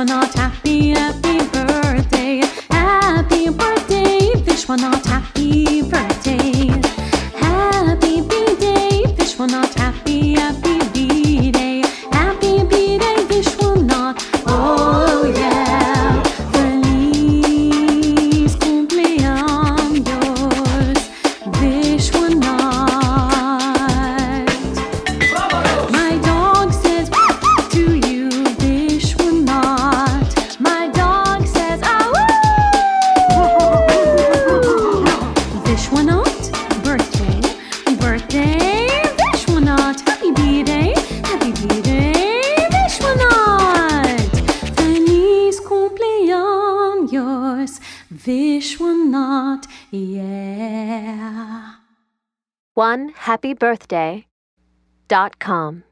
Vishwanath, happy, happy birthday. Happy birthday, Vishwanath, happy birthday. Vishwanath, birthday, birthday, Vishwanath, happy B-Day, happy B-Day, Vishwanath. Feliz cumpleaños, Vishwanath, yeah. One happy birthday dot com.